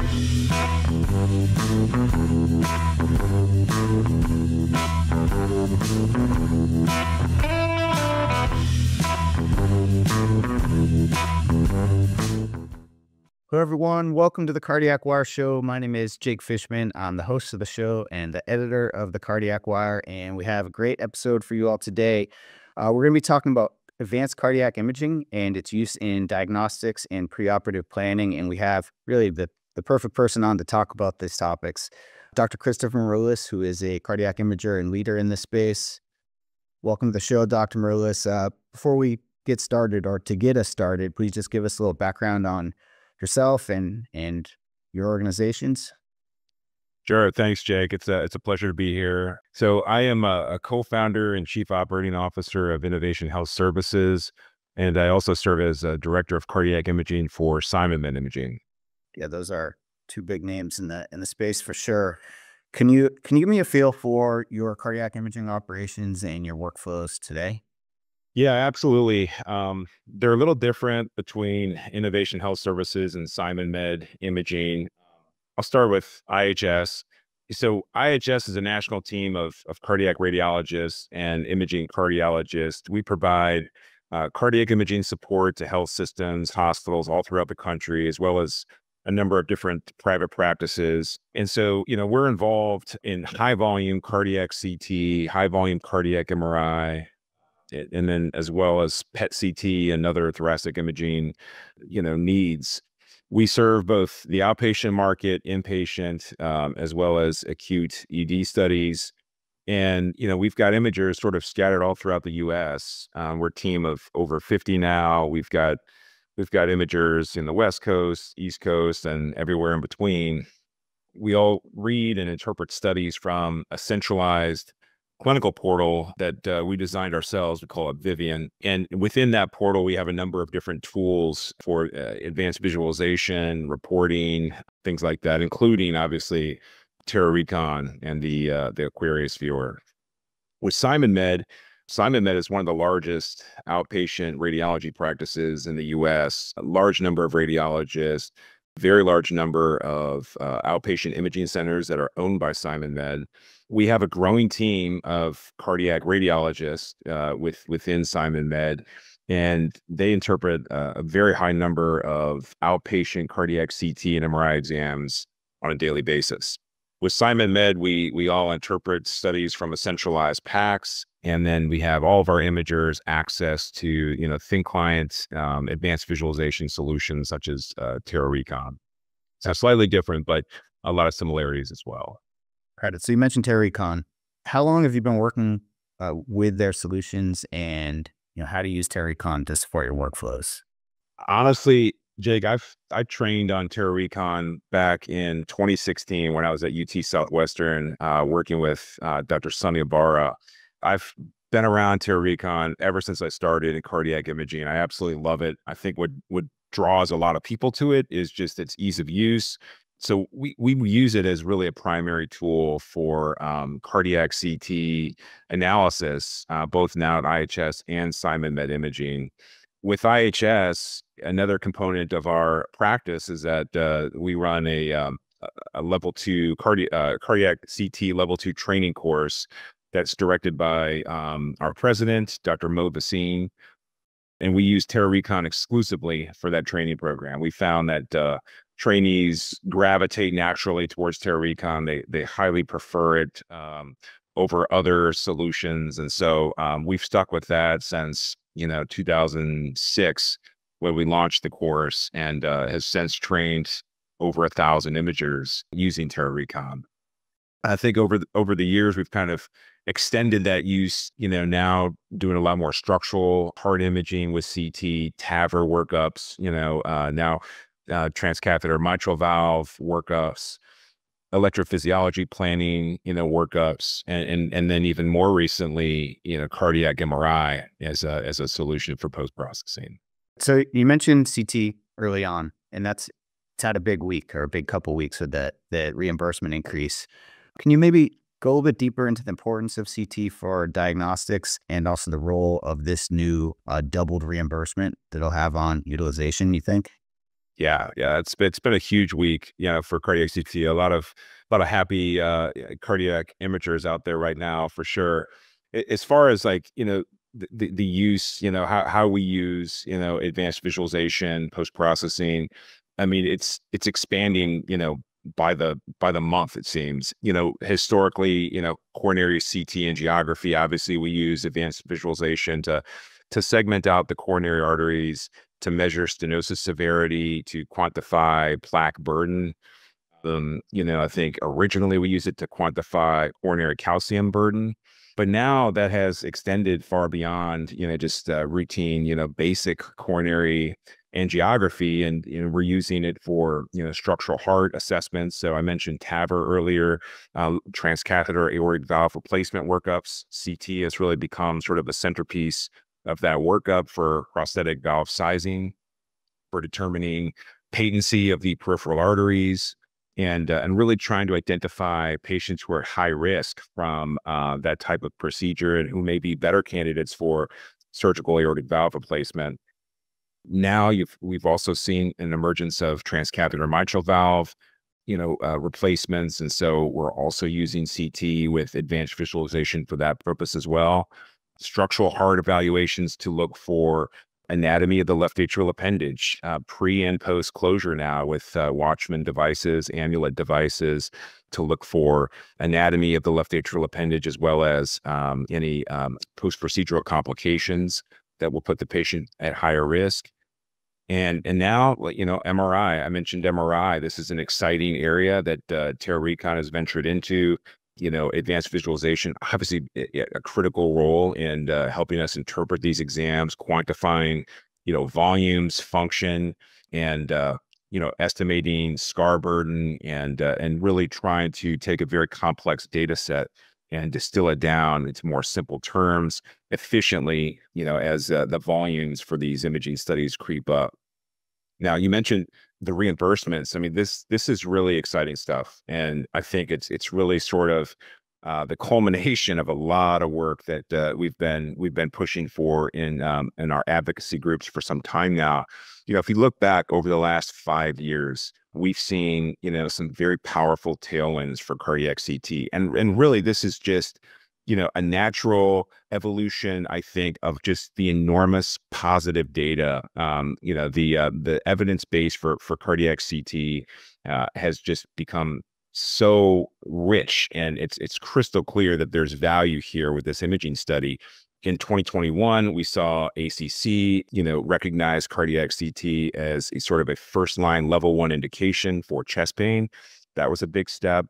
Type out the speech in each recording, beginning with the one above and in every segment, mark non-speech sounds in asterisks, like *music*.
Hello, everyone. Welcome to the Cardiac Wire Show. My name is Jake Fishman. I'm the host of the show and the editor of the Cardiac Wire, and we have a great episode for you all today. Uh, we're going to be talking about advanced cardiac imaging and its use in diagnostics and preoperative planning, and we have really the, the perfect person on to talk about these topics. Dr. Christopher Maroules, who is a cardiac imager and leader in this space. Welcome to the show, Dr. Maroules. Uh, before we get started, or to get us started, please just give us a little background on yourself and and your organizations? Sure. Thanks, Jake. It's a it's a pleasure to be here. So I am a, a, co-founder and chief operating officer of Innovation Health Services, and I also serve as a director of cardiac imaging for SimonMed Imaging. Yeah, those are two big names in the in the space for sure. Can you can you give me a feel for your cardiac imaging operations and your workflows today? Yeah, absolutely. Um, they're a little different between Innovation Health Services and SimonMed Imaging. I'll start with IHS. So IHS is a national team of, of cardiac radiologists and imaging cardiologists. We provide uh, cardiac imaging support to health systems, hospitals all throughout the country, as well as a number of different private practices. And so, you know, we're involved in high volume cardiac CT, high volume cardiac MRI, and then as well as PET CT and other thoracic imaging, you know, needs. We serve both the outpatient market, inpatient, um, as well as acute ED studies. And, you know, we've got imagers sort of scattered all throughout the US. Um, we're a team of over 50 now. We've got we've got imagers in the West Coast, East Coast, and everywhere in between. We all read and interpret studies from a centralized clinical portal that uh, we designed ourselves. We call it Vivian. And within that portal, we have a number of different tools for uh, advanced visualization, reporting, things like that, including obviously TeraRecon and the uh, the Aquarius viewer. With SimonMed is one of the largest outpatient radiology practices in the U.S. A large number of radiologists, very large number of uh, outpatient imaging centers that are owned by SimonMed we have a growing team of cardiac radiologists uh, with within SimonMed, and they interpret uh, a very high number of outpatient cardiac CT and MRI exams on a daily basis. With SimonMed, we we all interpret studies from a centralized PACS, and then we have all of our imagers access to you know thin client um, advanced visualization solutions such as uh, TeraRecon. So slightly different, but a lot of similarities as well credit. So you mentioned TeraRecon. How long have you been working uh, with their solutions and you know how to use TeraRecon to support your workflows? Honestly, Jake, I've I trained on TeraRecon back in 2016 when I was at UT Southwestern uh, working with uh, Dr. Suhny Abbara. I've been around TeraRecon ever since I started in cardiac imaging. I absolutely love it. I think what what draws a lot of people to it is just its ease of use, so we we use it as really a primary tool for um, cardiac CT analysis, uh, both now at IHS and SimonMed Imaging. With IHS, another component of our practice is that uh, we run a, um, a level two cardi- uh, cardiac CT level two training course that's directed by um, our president, Dr. Mo Bhasin, and we use TeraRecon exclusively for that training program. We found that uh, trainees gravitate naturally towards TeraRecon. They they highly prefer it um, over other solutions, and so um, we've stuck with that since you know 2006 when we launched the course, and uh, has since trained over a thousand imagers using TeraRecon. I think over the, over the years we've kind of extended that use. You know, now doing a lot more structural heart imaging with CT, TAVR workups. You know, uh, now uh, transcatheter mitral valve workups, electrophysiology planning, you know, workups, and and and then even more recently, you know, cardiac MRI as a as a solution for post processing. So you mentioned CT early on, and that's it's had a big week or a big couple weeks with that the reimbursement increase. Can you maybe go a little bit deeper into the importance of CT for diagnostics and also the role of this new uh, doubled reimbursement that it'll have on utilization? You think? Yeah, yeah, it's been, it's been a huge week, you know, for cardiac CT. A lot of a lot of happy uh, cardiac imagers out there right now, for sure. As far as like you know, the, the use, you know, how how we use, you know, advanced visualization, post processing. I mean, it's it's expanding, you know, by the by the month it seems you know historically you know coronary ct angiography. obviously we use advanced visualization to to segment out the coronary arteries to measure stenosis severity to quantify plaque burden. Um, you know i think originally we used it to quantify coronary calcium burden but now that has extended far beyond you know just uh, routine you know basic coronary angiography and you know, we're using it for you know structural heart assessments. So i mentioned TAVR earlier uh, transcatheter aortic valve replacement workups ct has really become sort of the centerpiece of that workup for prosthetic valve sizing for determining patency of the peripheral arteries and uh, and really trying to identify patients who are high risk from uh, that type of procedure and who may be better candidates for surgical aortic valve replacement now we've also seen an emergence of transcatheter mitral valve, you know, uh, replacements, and so we're also using CT with advanced visualization for that purpose as well. Structural heart evaluations to look for anatomy of the left atrial appendage, uh, pre and post closure now with uh, Watchman devices, amulet devices to look for anatomy of the left atrial appendage as well as um, any um, post procedural complications that will put the patient at higher risk. And and now, you know, MRI. I mentioned MRI. This is an exciting area that uh, Recon has ventured into. You know, advanced visualization, obviously a critical role in uh, helping us interpret these exams, quantifying, you know, volumes, function, and uh, you know, estimating scar burden, and uh, and really trying to take a very complex data set and distill it down into more simple terms efficiently, you know, as uh, the volumes for these imaging studies creep up. Now, you mentioned the reimbursements. I mean, this this is really exciting stuff, and I think it's it's really sort of uh, the culmination of a lot of work that uh, we've been we've been pushing for in um, in our advocacy groups for some time now. You know, if you look back over the last five years, we've seen, you know, some very powerful tailwinds for cardiac CT. And and really this is just, you know, a natural evolution, I think, of just the enormous positive data. Um, you know, the uh, the evidence base for for cardiac CT uh, has just become so rich and it's it's crystal clear that there's value here with this imaging study in 2021, we saw ACC, you know, recognize cardiac CT as a sort of a first line level one indication for chest pain. That was a big step.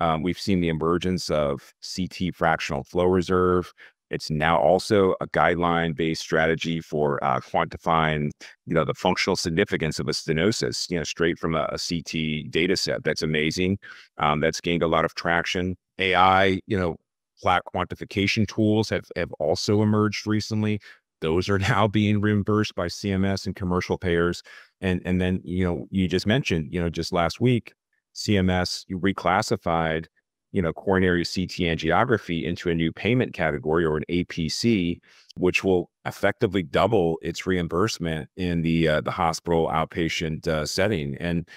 Um, we've seen the emergence of CT fractional flow reserve. It's now also a guideline based strategy for uh, quantifying, you know, the functional significance of a stenosis, you know, straight from a, a CT data set. That's amazing. Um, that's gained a lot of traction. AI, you know, plaque quantification tools have, have also emerged recently. Those are *laughs* now being reimbursed by CMS and commercial payers. And, and then, you know, you just mentioned, you know, just last week, CMS reclassified, you know, coronary CT angiography into a new payment category or an APC, which will effectively double its reimbursement in the uh, the hospital outpatient uh, setting. And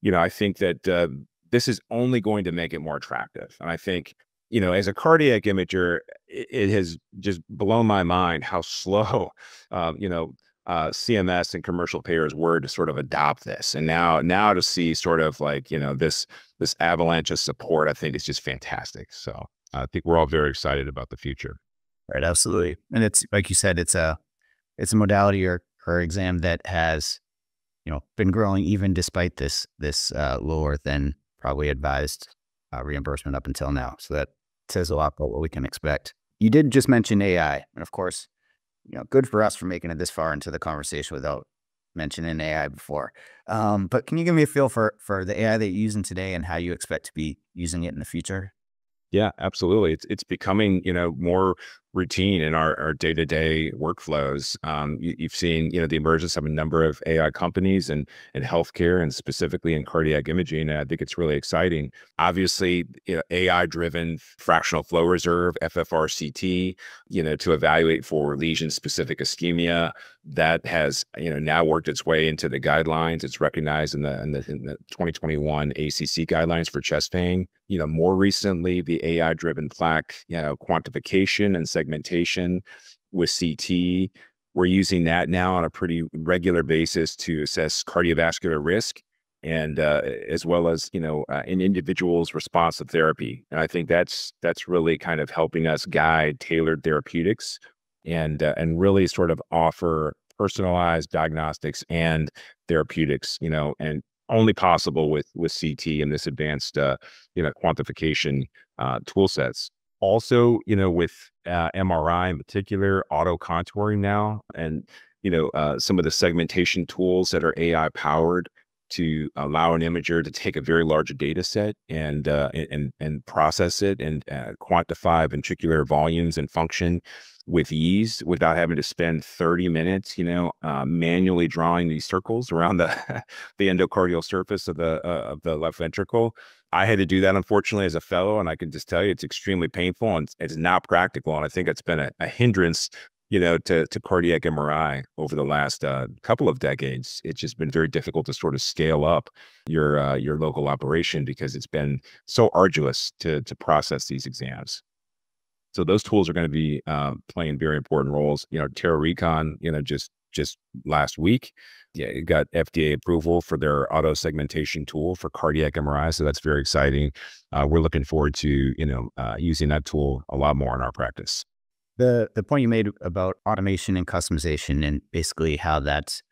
you know, I think that uh, this is only going to make it more attractive. And I think you know, as a cardiac imager, it, it has just blown my mind how *laughs* slow, um, you know, uh, CMS and commercial payers were to sort of adopt this, and now now to see sort of like you know this this avalanche of support, I think is just fantastic. So I think we're all very excited about the future. Right, absolutely, and it's like you said, it's a it's a modality or or exam that has you know been growing even despite this this uh, lower than probably advised uh, reimbursement up until now. So that says a lot about what we can expect. You did just mention AI, and of course, you know, good for us for making it this far into the conversation without mentioning AI before. Um, but can you give me a feel for for the AI that you're using today and how you expect to be using it in the future? Yeah, absolutely. It's it's becoming, you know, more routine in our, our day-to-day workflows. Um, you, have seen, you know, the emergence of a number of AI companies and in healthcare and specifically in cardiac imaging. I think it's really exciting. Obviously, you know, AI-driven fractional flow reserve, FFRCT, you know, to evaluate for lesion-specific ischemia, that has, you know, now worked its way into the guidelines. It's recognized in the, in the, in the 2021 ACC guidelines for chest pain. You know, more recently, the AI-driven plaque, you know, quantification and segmentation with CT. We're using that now on a pretty regular basis to assess cardiovascular risk and uh, as well as you know uh, an individual's response to therapy and i think that's that's really kind of helping us guide tailored therapeutics and uh, and really sort of offer personalized diagnostics and therapeutics you know and only possible with with ct and this advanced uh, you know quantification uh, tool sets also, you know, with uh, MRI in particular, auto contouring now, and you know, uh, some of the segmentation tools that are AI powered to allow an imager to take a very large data set and uh, and and process it and uh, quantify ventricular volumes and function with ease without having to spend 30 minutes, you know, uh, manually drawing these circles around the *laughs* the endocardial surface of the uh, of the left ventricle. I had to do that unfortunately as a fellow, and I can just tell you it's extremely painful and it's not practical. And I think it's been a, a hindrance, you know, to to cardiac MRI over the last uh, couple of decades. It's just been very difficult to sort of scale up your uh, your local operation because it's been so arduous to to process these exams. So those tools are going to be uh, playing very important roles. You know, TeraRecon, you know, just just last week yeah, it got FDA approval for their auto segmentation tool for cardiac MRI. So that's very exciting. Uh, we're looking forward to, you know, uh, using that tool a lot more in our practice. The, the point you made about automation and customization and basically how that's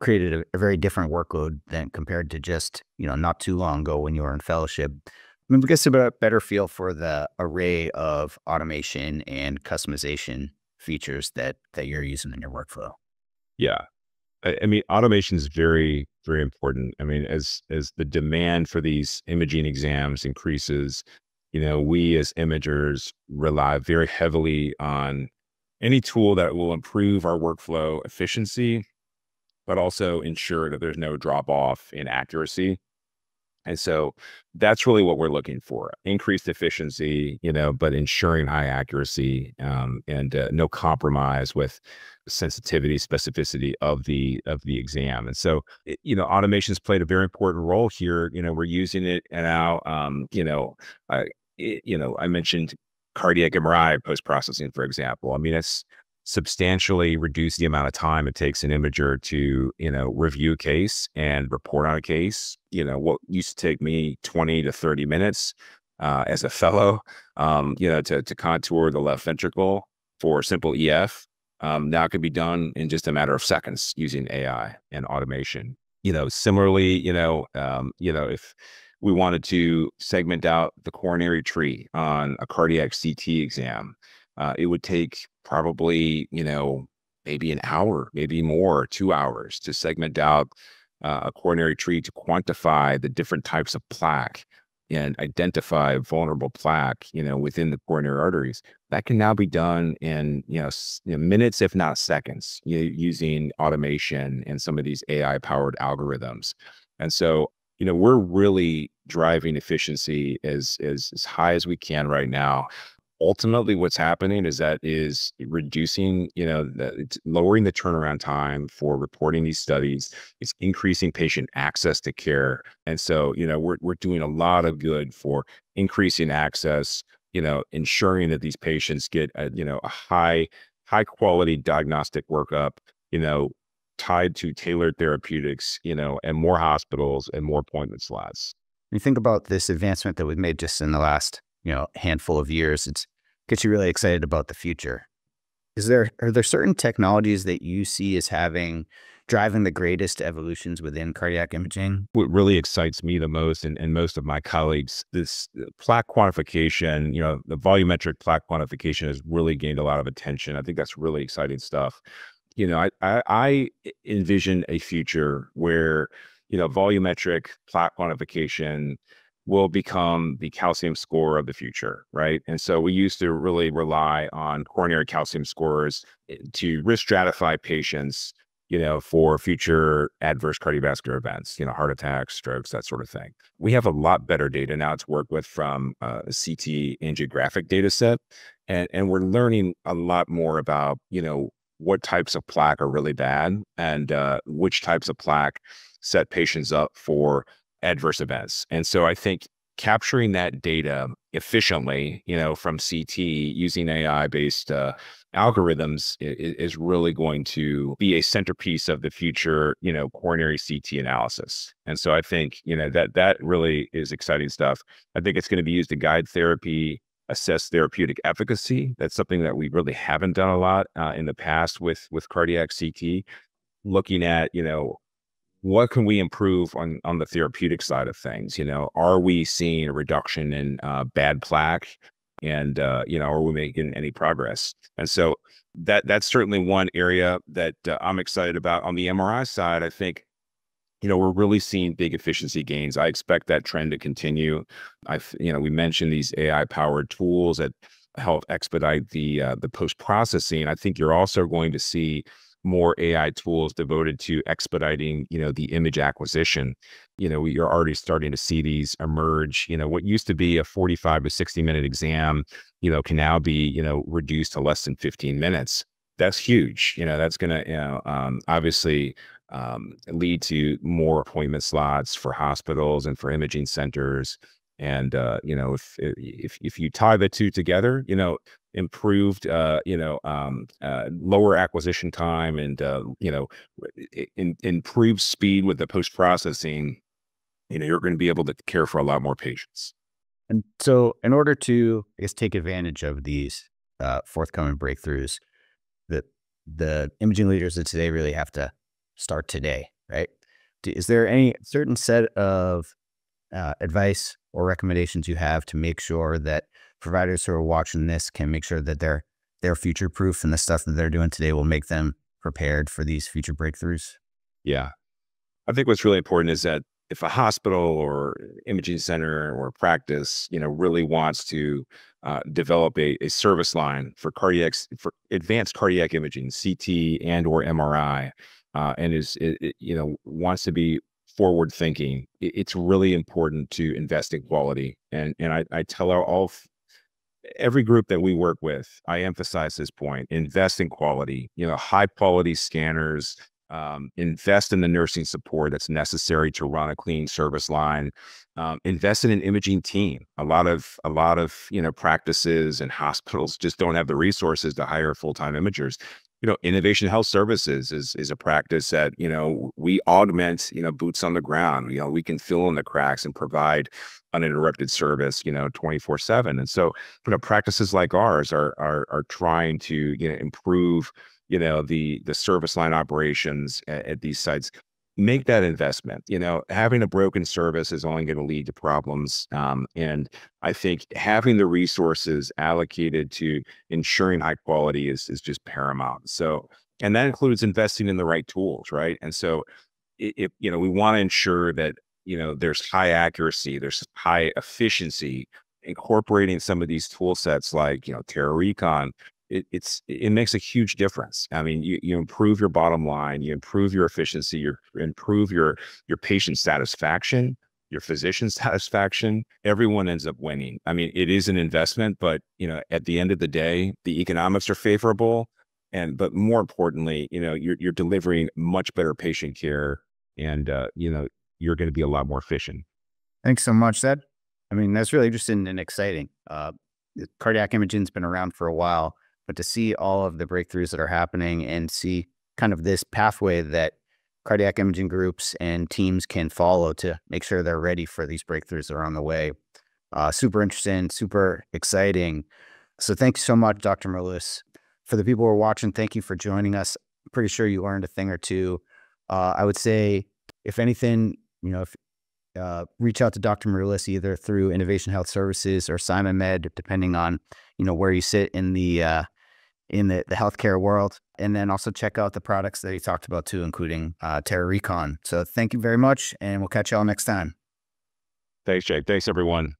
created a, a very different workload than compared to just, you know, not too long ago when you were in fellowship. I mean, a better feel for the array of automation and customization features that that you're using in your workflow. Yeah, I mean, automation is very, very important. I mean, as as the demand for these imaging exams increases, you know, we as imagers rely very heavily on any tool that will improve our workflow efficiency, but also ensure that there's no drop off in accuracy. And so that's really what we're looking for increased efficiency, you know, but ensuring high accuracy um, and uh, no compromise with sensitivity, specificity of the of the exam. And so, it, you know, automation's played a very important role here. You know, we're using it now, um, you know, uh, it, you know, I mentioned cardiac MRI post processing, for example. I mean, it's substantially reduced the amount of time it takes an imager to, you know, review a case and report on a case. You know, what used to take me 20 to 30 minutes uh, as a fellow, um, you know, to, to contour the left ventricle for simple EF um, now can be done in just a matter of seconds using AI and automation. You know, similarly, you know, um, you know, if we wanted to segment out the coronary tree on a cardiac CT exam, uh, it would take probably, you know, maybe an hour, maybe more, two hours to segment out uh, a coronary tree to quantify the different types of plaque and identify vulnerable plaque, you know, within the coronary arteries. That can now be done in, you know, minutes, if not seconds, you know, using automation and some of these AI powered algorithms. And so, you know, we're really driving efficiency as, as, as high as we can right now. Ultimately what's happening is that is reducing you know the, it's lowering the turnaround time for reporting these studies. It's increasing patient access to care. And so you know we're, we're doing a lot of good for increasing access you know ensuring that these patients get a you know a high high quality diagnostic workup you know tied to tailored therapeutics you know and more hospitals and more appointment slots you think about this advancement that we've made just in the last you know handful of years It gets you really excited about the future. Is there are there certain technologies that you see as having driving the greatest evolutions within cardiac imaging? What really excites me the most and, and most of my colleagues this uh, plaque quantification you know the volumetric plaque quantification has really gained a lot of attention. I think that's really exciting stuff you know i i, I envision a future where you know volumetric plaque quantification will become the calcium score of the future, right? And so we used to really rely on coronary calcium scores eh, to risk stratify patients, you know, for future adverse cardiovascular events, you know, heart attacks, strokes, that sort of thing. We have a lot better data now to work with from a CT angiographic data set. And, and we're learning a lot more about, you know, what types of plaque are really bad and uh, which types of plaque set patients up for adverse events. And so I think capturing that data efficiently, you know, from CT using AI based uh, algorithms is, is, really going to be a centerpiece of the future, you know, coronary CT analysis. And so I think, you know, that that really is exciting stuff. I think it's going to be used to guide therapy, assess therapeutic efficacy. That's something that we really haven't done a lot uh, in the past with with cardiac CT. Looking at, you know, what can we improve on on the therapeutic side of things? You know, are we seeing a reduction in uh, bad plaque, and uh, you know, are we making any progress? And so that that's certainly one area that uh, I'm excited about. On the MRI side, I think you know we're really seeing big efficiency gains. I expect that trend to continue. I you know we mentioned these AI powered tools that help expedite the uh, the post processing. I think you're also going to see more AI tools devoted to expediting, you know, the image acquisition. You know, you're already starting to see these emerge. You know, what used to be a 45 to 60 minute exam, you know, can now be, you know, reduced to less than 15 minutes. That's huge. You know, that's going to, you know, um, obviously um, lead to more appointment slots for hospitals and for imaging centers. And uh, you know, if if if you tie the two together, you know, improved, uh, you know, um, uh, lower acquisition time and, uh, you know, in, improved speed with the post processing, you know, you're going to be able to care for a lot more patients. And so, in order to, I guess, take advantage of these uh, forthcoming breakthroughs, that the imaging leaders of today really have to start today, right? Is there any certain set of uh, advice or recommendations you have to make sure that providers who are watching this can make sure that they're they're future proof and the stuff that they're doing today will make them prepared for these future breakthroughs? Yeah. I think what's really important is that if a hospital or imaging center or practice, you know, really wants to uh, develop a, a service line for cardiac for advanced cardiac imaging, CT and or MRI, uh, and is it, it, you know wants to be forward thinking, it, it's really important to invest in quality. And and I, I tell our all every group that we work with, I emphasize this point: invest in quality. You know, high quality scanners. Um, invest in the nursing support that's necessary to run a clean service line. Um, invest in an imaging team. A lot of a lot of you know practices and *laughs* hospitals just don't have the resources to hire full time imagers you know, innovation health services is is a practice that you know we augment you know boots on the ground. You know, we can fill in the cracks and provide uninterrupted service. You know, twenty four seven. And so, you know, practices like ours are are are trying to you know improve you know the the service line operations at, at these sites make that investment. You know, having a broken service is only going to lead to problems. Um, and I think having the resources allocated to ensuring high quality is is just paramount. So, and that includes investing in the right tools, right? And so, if you know, we want to ensure that you know there's high accuracy, there's high efficiency. Incorporating some of these tool sets like you know TeraRecon it, it's it makes a huge difference. I mean, you, you improve your bottom line, you improve your efficiency, you improve your your patient satisfaction, your physician *laughs* satisfaction. Everyone ends up winning. I mean, it is an investment, but you know, at the end of the day, the economics are favorable, and but more importantly, you know, you're you're delivering much better patient care, and uh, you know, you're going to be a lot more efficient. Thanks so much. That I mean, that's really interesting and exciting. Uh, cardiac imaging's been around for a while but to see all of the breakthroughs that are happening and see kind of this pathway that cardiac imaging groups and teams can follow to make sure they're ready for these breakthroughs that are on the way. Uh, super interesting, super exciting. So thank you so much, Dr. Maroules. For the people who are watching, thank you for joining us. I'm pretty sure you learned a thing or two. Uh, I would say, if anything, you know, if uh, reach out to Dr. Maroules either through Innovation Health Services or SimonMed, depending on you know where you sit in the uh, in the, the healthcare world. And then also check out the products that he talked about too, including uh, TeraRecon. So thank you very much, and we'll catch y'all next time. Thanks, Jake. Thanks, everyone.